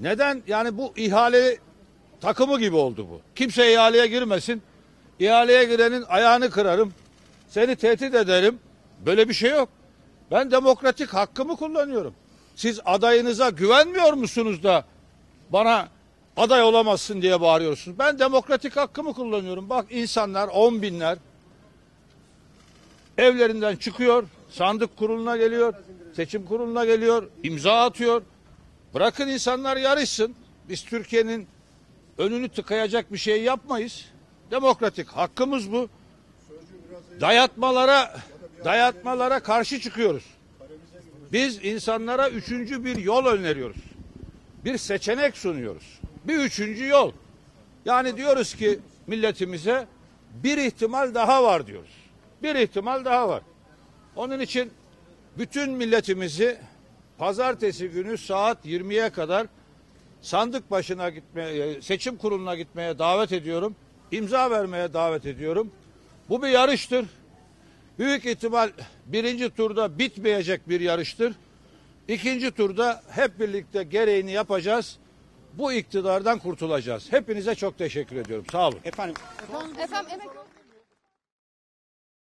Neden? Yani bu ihale takımı gibi oldu bu. Kimse ihaleye girmesin. İhaleye girenin ayağını kırarım. Seni tehdit ederim. Böyle bir şey yok. Ben demokratik hakkımı kullanıyorum. Siz adayınıza güvenmiyor musunuz da bana aday olamazsın diye bağırıyorsunuz. Ben demokratik hakkımı kullanıyorum. Bak insanlar on binler evlerinden çıkıyor, sandık kuruluna geliyor, seçim kuruluna geliyor, imza atıyor. Bırakın insanlar yarışsın. Biz Türkiye'nin önünü tıkayacak bir şey yapmayız. Demokratik hakkımız bu. Dayatmalara dayatmalara karşı çıkıyoruz. Biz insanlara üçüncü bir yol öneriyoruz. Bir seçenek sunuyoruz. Bir üçüncü yol. Yani diyoruz ki milletimize bir ihtimal daha var diyoruz. Bir ihtimal daha var. Onun için bütün milletimizi pazartesi günü saat 20'ye kadar sandık başına gitmeye, seçim kuruluna gitmeye davet ediyorum. İmza vermeye davet ediyorum. Bu bir yarıştır. Büyük ihtimal birinci turda bitmeyecek bir yarıştır. İkinci turda hep birlikte gereğini yapacağız. Bu iktidardan kurtulacağız. Hepinize çok teşekkür ediyorum. Sağ olun. Efendim Efendim emekli